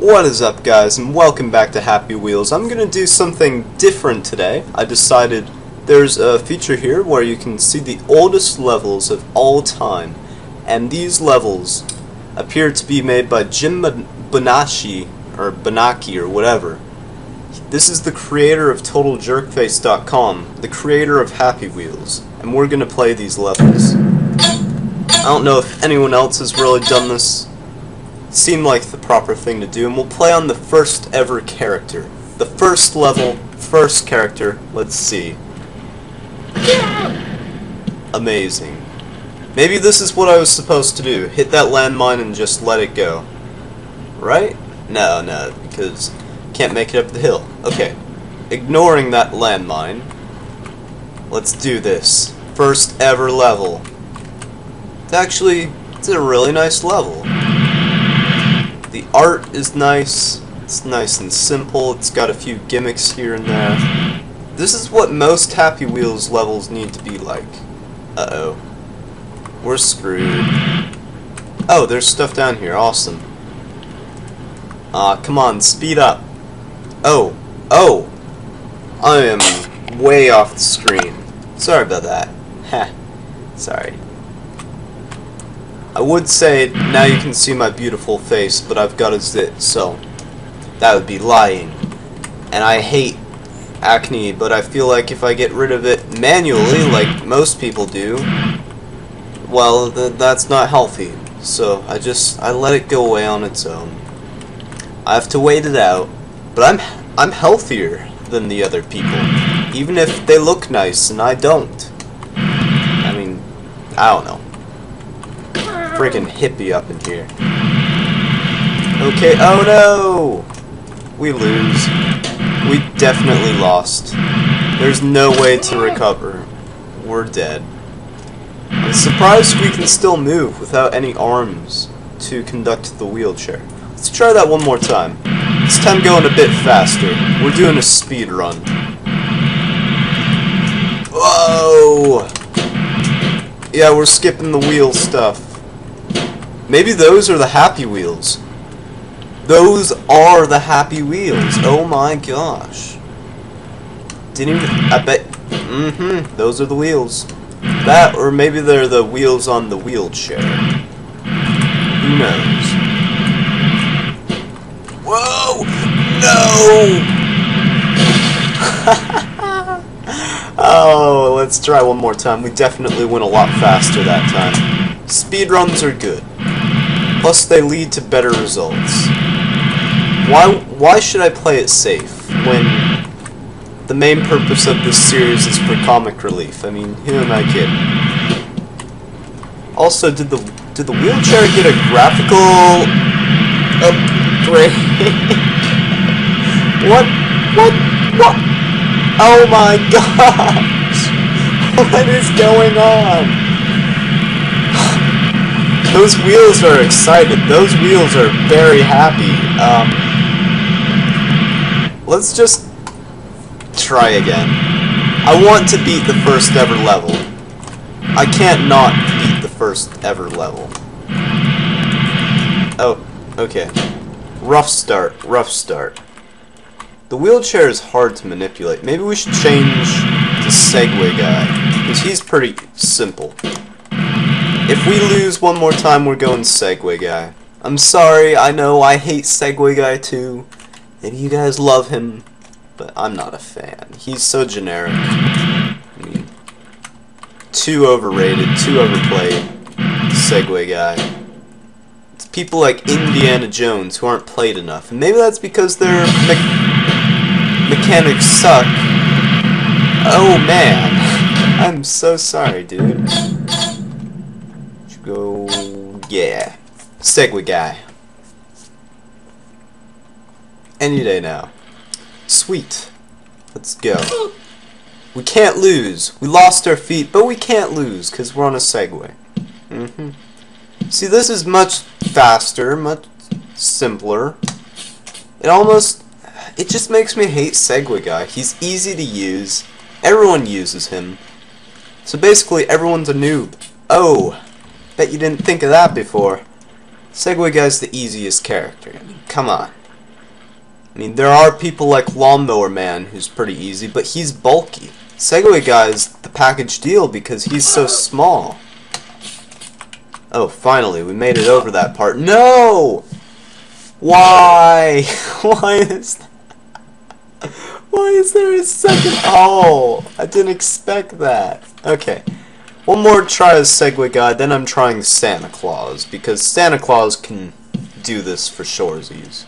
What is up guys and welcome back to Happy Wheels. I'm gonna do something different today. I decided there's a feature here where you can see the oldest levels of all time and these levels appear to be made by Jim Bonashi or Bonacci or whatever. This is the creator of TotalJerkface.com, the creator of Happy Wheels, and we're gonna play these levels. I don't know if anyone else has really done this seemed like the proper thing to do, and we'll play on the first ever character. The first level, first character, let's see. Amazing. Maybe this is what I was supposed to do. Hit that landmine and just let it go. Right? No, no, because can't make it up the hill. Okay. Ignoring that landmine, let's do this. First ever level. It's actually, it's a really nice level. Art is nice. It's nice and simple. It's got a few gimmicks here and there. This is what most Happy Wheels levels need to be like. Uh-oh. We're screwed. Oh, there's stuff down here. Awesome. Ah, uh, come on, speed up. Oh. Oh! I am way off the screen. Sorry about that. Heh. Sorry. I would say now you can see my beautiful face, but I've got a zit, so that would be lying. And I hate acne, but I feel like if I get rid of it manually, like most people do, well, th that's not healthy. So I just I let it go away on its own. I have to wait it out, but I'm I'm healthier than the other people, even if they look nice and I don't. I mean, I don't know freaking hippie up in here. Okay, oh no! We lose. We definitely lost. There's no way to recover. We're dead. I'm surprised we can still move without any arms to conduct the wheelchair. Let's try that one more time. This time going a bit faster. We're doing a speed run. Whoa! Yeah, we're skipping the wheel stuff. Maybe those are the Happy Wheels. Those are the Happy Wheels. Oh my gosh. Didn't even... I bet... Mm-hmm. Those are the wheels. That, or maybe they're the wheels on the wheelchair. Who knows? Whoa! No! oh, let's try one more time. We definitely went a lot faster that time. Speedruns are good. Plus, they lead to better results. Why, why should I play it safe when the main purpose of this series is for comic relief? I mean, who am I kidding? Also, did the did the wheelchair get a graphical upgrade? what? What? What? Oh my gosh! What is going on? Those wheels are excited. Those wheels are very happy. Um, let's just try again. I want to beat the first ever level. I can't not beat the first ever level. Oh, okay. Rough start, rough start. The wheelchair is hard to manipulate. Maybe we should change the Segway guy, because he's pretty simple. If we lose one more time, we're going Segway Guy. I'm sorry, I know I hate Segway Guy too. Maybe you guys love him, but I'm not a fan. He's so generic. I mean, too overrated, too overplayed. Segway Guy. It's people like Indiana Jones who aren't played enough. And maybe that's because their me mechanics suck. Oh man. I'm so sorry, dude yeah, Segway guy. Any day now. Sweet. Let's go. We can't lose. We lost our feet, but we can't lose because we're on a Segway. Mm -hmm. See, this is much faster, much simpler. It almost, it just makes me hate Segway guy. He's easy to use. Everyone uses him. So basically, everyone's a noob. Oh, Bet you didn't think of that before. Segway Guy's the easiest character. I mean, come on. I mean, there are people like Lawnmower Man who's pretty easy, but he's bulky. Segway Guy's the package deal because he's so small. Oh, finally, we made it over that part. No! Why? Why is that? Why is there a second? Oh, I didn't expect that. Okay. One more try as Segway Guy, then I'm trying Santa Claus, because Santa Claus can do this for shorezies.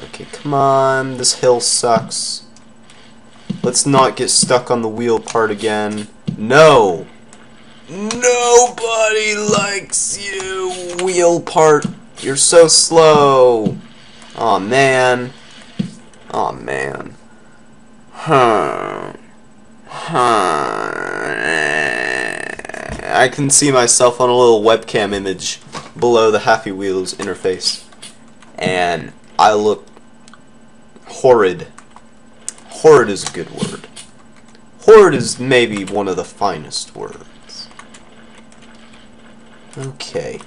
Okay, come on, this hill sucks. Let's not get stuck on the wheel part again. No! Nobody likes you, wheel part. You're so slow. oh, man. oh, man. Huh. Huh. I can see myself on a little webcam image below the Happy Wheels interface. And I look horrid. Horrid is a good word. Horrid is maybe one of the finest words. Okay.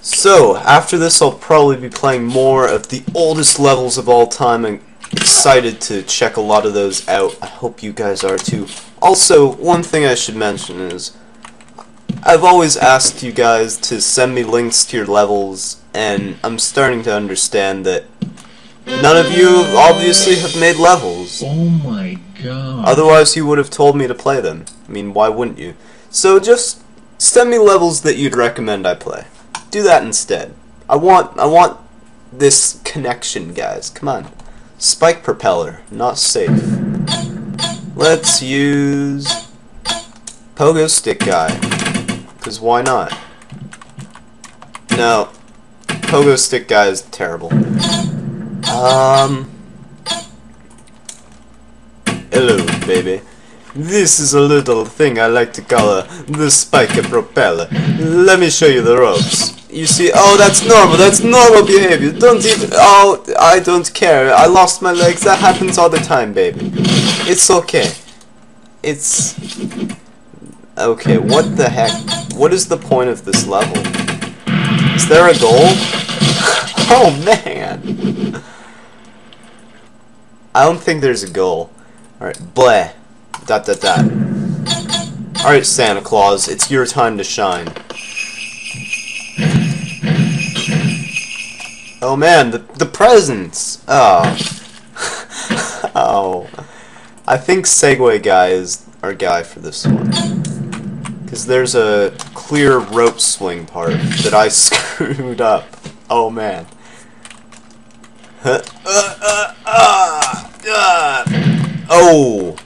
So, after this I'll probably be playing more of the oldest levels of all time and excited to check a lot of those out. I hope you guys are too. Also, one thing I should mention is I've always asked you guys to send me links to your levels and I'm starting to understand that none of you obviously have made levels. Oh my god. Otherwise you would have told me to play them. I mean, why wouldn't you? So just send me levels that you'd recommend I play do that instead. I want I want this connection, guys. Come on. Spike propeller, not safe. Let's use Pogo Stick Guy. Because why not? No. Pogo Stick Guy is terrible. Um... Hello, baby. This is a little thing I like to call a, the spiker propeller. Let me show you the ropes. You see, oh, that's normal, that's normal behavior. Don't even, oh, I don't care. I lost my legs, that happens all the time, baby. It's okay. It's... Okay, what the heck? What is the point of this level? Is there a goal? oh, man! I don't think there's a goal. Alright, bleh. Dot dot dot. Alright, Santa Claus, it's your time to shine. Oh man, the the presents. Oh. oh. I think Segway guy is our guy for this one. Cause there's a clear rope swing part that I screwed up. Oh man. Uh, uh, uh, oh!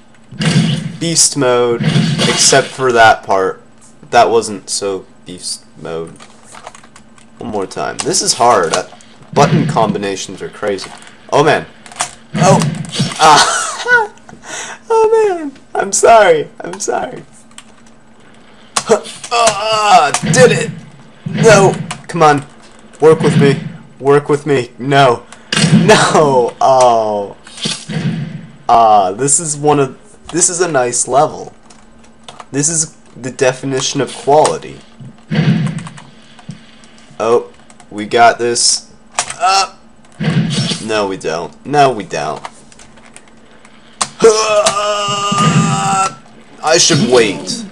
Beast mode, except for that part. That wasn't so beast mode. One more time. This is hard. I Button combinations are crazy. Oh man. Oh. Ah. oh man. I'm sorry. I'm sorry. Ah, did it. No. Come on. Work with me. Work with me. No. No. Oh. Ah, this is one of this is a nice level. This is the definition of quality. Oh, we got this. Uh, no, we don't. No, we don't. I should wait.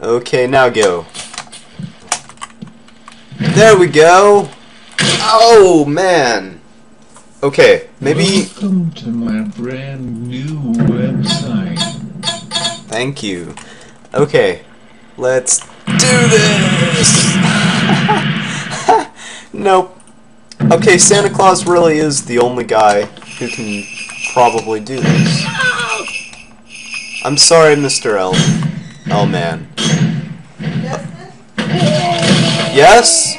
Okay, now go. There we go. Oh, man. Okay, maybe... Welcome to my brand new website. Thank you. Okay, let's do this! Nope. Okay, Santa Claus really is the only guy who can probably do this. I'm sorry, Mr. L. Oh, man. Yes?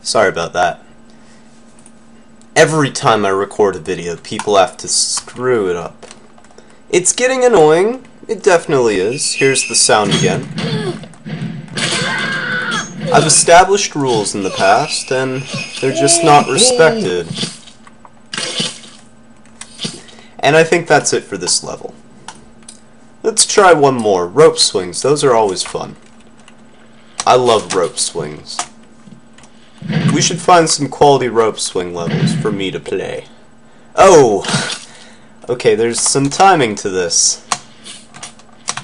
Sorry about that. Every time I record a video, people have to screw it up. It's getting annoying, it definitely is. Here's the sound again. I've established rules in the past, and they're just not respected. And I think that's it for this level. Let's try one more. Rope swings. Those are always fun. I love rope swings. We should find some quality rope swing levels for me to play. Oh! Okay, there's some timing to this.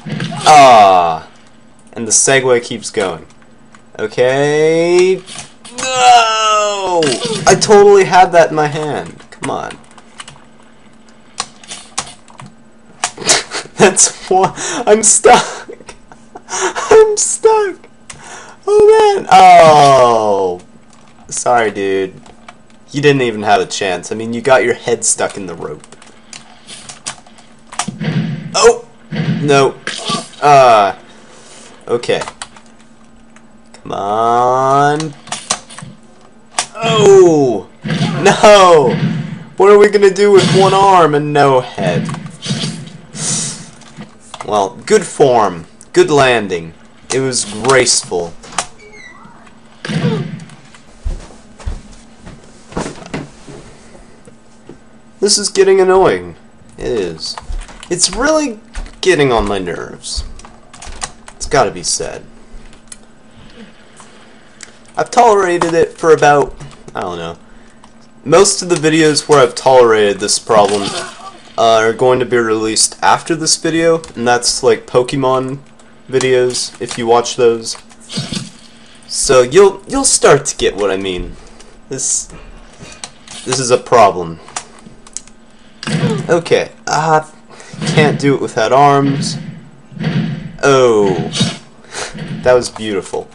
Ah! And the Segway keeps going. Okay. No! I totally had that in my hand. Come on. That's what. I'm stuck. I'm stuck. Oh man. Oh. Sorry, dude. You didn't even have a chance. I mean, you got your head stuck in the rope. Oh! No. Uh, okay. Come on. Oh! No! What are we gonna do with one arm and no head? Well, good form. Good landing. It was graceful. This is getting annoying. It is. It's really getting on my nerves. It's gotta be said. I've tolerated it for about, I don't know. Most of the videos where I've tolerated this problem uh, are going to be released after this video, and that's like Pokemon videos, if you watch those. So you'll you'll start to get what I mean. This this is a problem. Okay, uh, can't do it without arms. Oh, that was beautiful.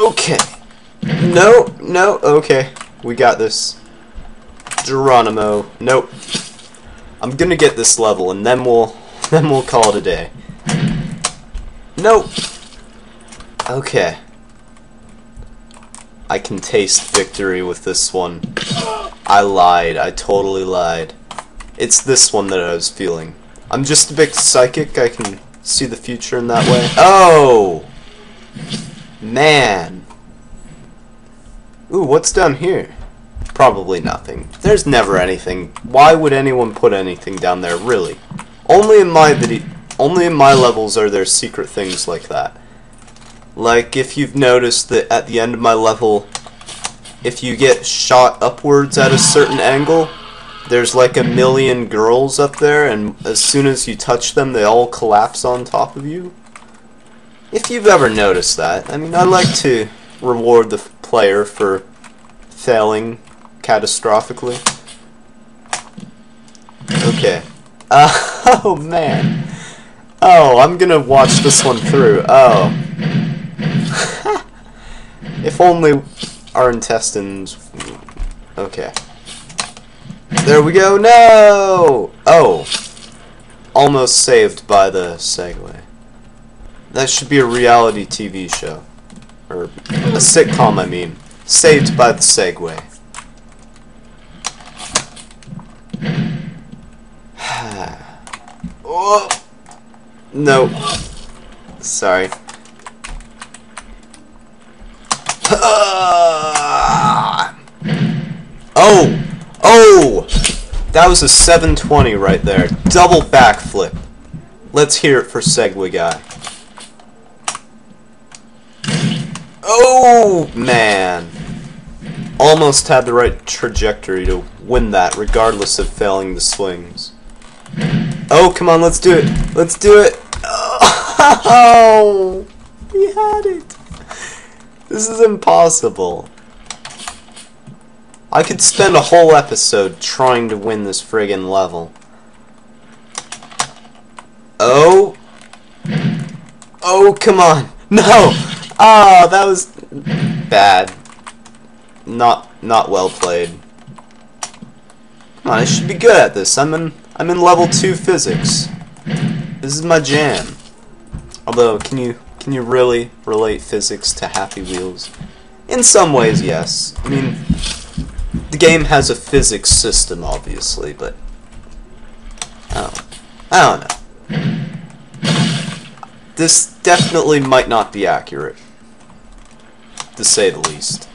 Okay, no, no, okay, we got this. Geronimo, nope. I'm gonna get this level, and then we'll then we'll call it a day. Nope. Okay. I can taste victory with this one. I lied. I totally lied. It's this one that I was feeling. I'm just a bit psychic. I can see the future in that way. Oh! Man. Ooh, what's down here? Probably nothing. There's never anything. Why would anyone put anything down there, really? Only in my video, only in my levels are there secret things like that. Like if you've noticed that at the end of my level, if you get shot upwards at a certain angle, there's like a million girls up there, and as soon as you touch them, they all collapse on top of you. If you've ever noticed that, I mean, I like to reward the player for failing catastrophically. Okay. Uh, oh man. Oh, I'm gonna watch this one through. Oh. if only our intestines... Okay. There we go. No! Oh. Almost saved by the Segway. That should be a reality TV show. Or a sitcom, I mean. Saved by the Segway. oh! No. Sorry. oh! Oh! That was a 720 right there. Double backflip. Let's hear it for Segway Guy. Oh, man. Almost had the right trajectory to win that, regardless of failing the swings. Oh, come on, let's do it. Let's do it. Oh, we had it. This is impossible. I could spend a whole episode trying to win this friggin' level. Oh. Oh, come on. No! Ah, oh, that was bad. Not not well played. Come on, I should be good at this. I'm in I'm in level two physics. This is my jam. Although, can you can you really relate physics to Happy Wheels? In some ways, yes. I mean, the game has a physics system, obviously, but I don't know. This definitely might not be accurate, to say the least.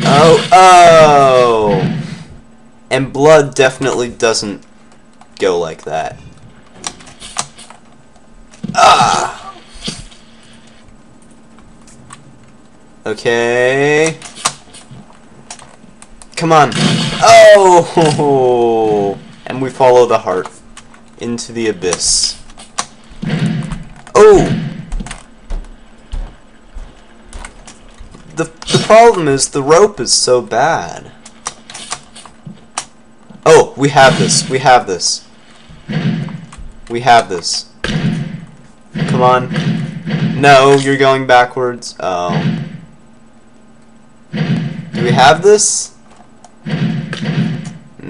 Oh, oh! And blood definitely doesn't go like that. Ah! Okay... Come on. Oh! And we follow the heart into the abyss. Oh! The, the problem is the rope is so bad. Oh, we have this. We have this. We have this. Come on. No, you're going backwards. Oh. Do we have this?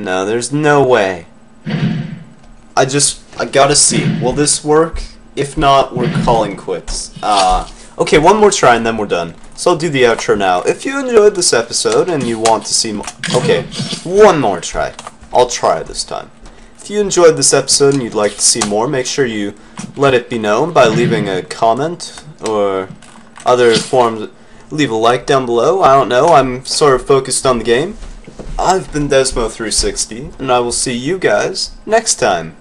No, there's no way. I just, I gotta see. Will this work? If not, we're calling quits. Uh, okay, one more try and then we're done. So I'll do the outro now. If you enjoyed this episode and you want to see more, okay, one more try. I'll try this time. If you enjoyed this episode and you'd like to see more, make sure you let it be known by leaving a comment or other forms. Leave a like down below. I don't know. I'm sort of focused on the game. I've been Desmo360, and I will see you guys next time.